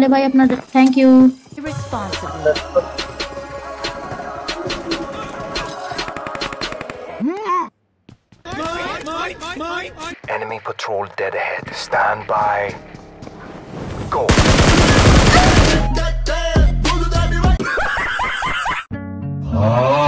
वाले भाई अपना thank you Enemy patrol dead ahead. Stand by. Go. oh.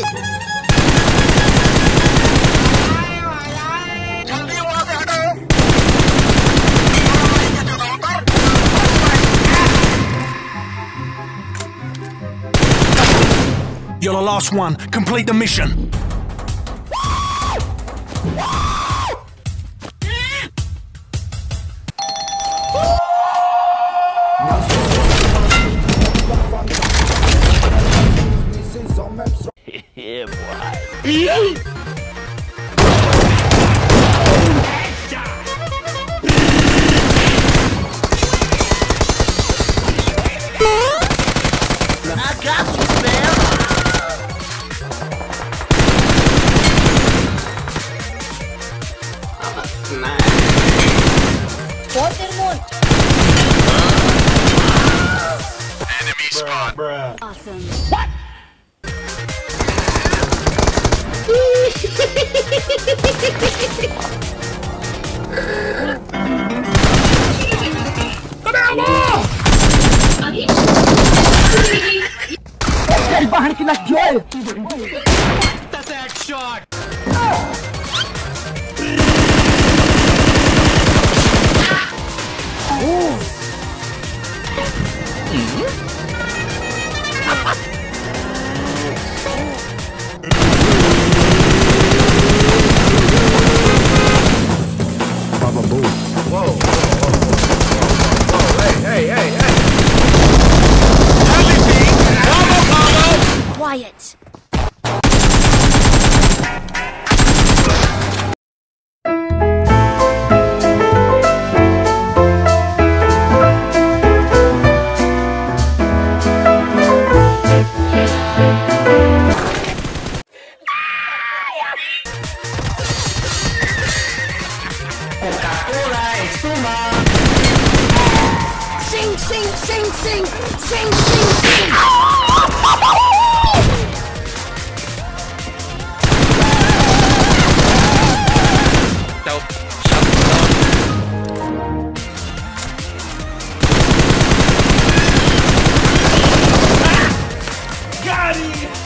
last one. Complete the mission. yeah, boy. awesome. Coca-Cola Sing, sing, sing, sing, sing, sing, sing.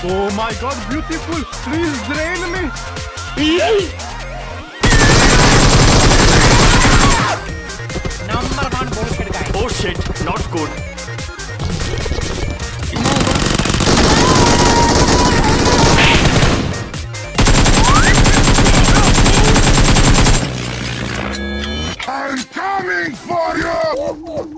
Oh my god, beautiful! Please drain me! Yeah. shit, not good. I'm coming for you!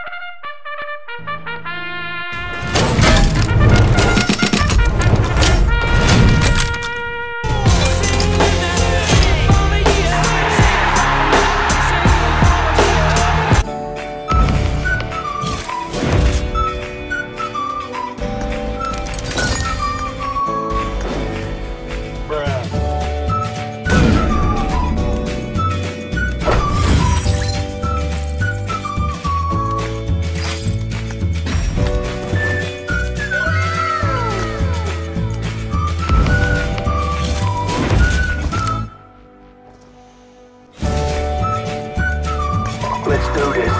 Let's do this.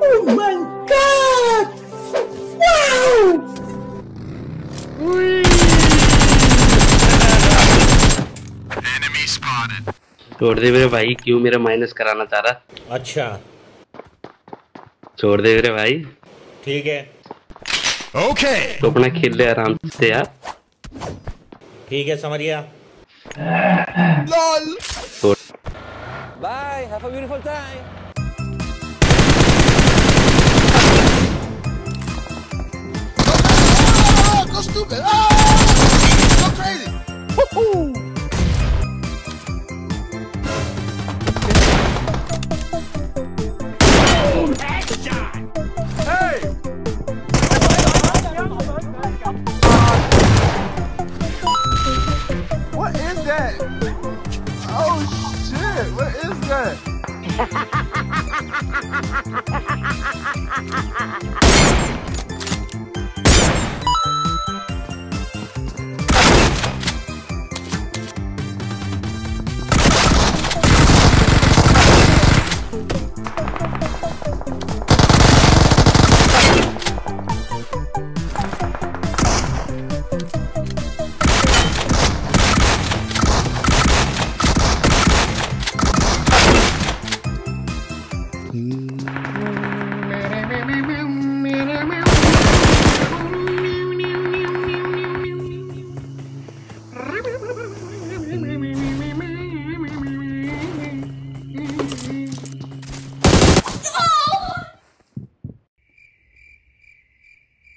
Oh my god! Wow! छोड़ दे मेरे भाई क्यों मेरा minus कराना चाह रहा अच्छा छोड़ दे मेरे भाई ठीक है ओके तो अपना खेल ले आराम से यार ठीक है समझ गया Bye. Have a beautiful time. Go oh, stupid. Ah! go crazy. Woo-hoo. Ha ha ha!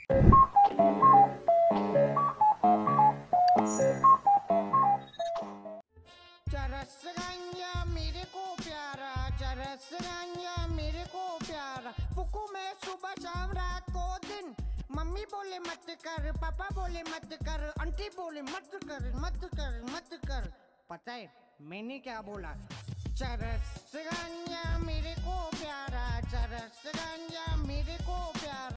चरस मेरे को प्यारा चरस मेरे को प्यारा फुकू सुबह शाम रात को दिन मम्मी बोले मत कर पापा बोले मत कर आंटी बोले मत कर मत कर मत कर पता है मैंने क्या बोला चरस गांजा मेरे को प्यारा चरस गांजा मेरे को प्यारा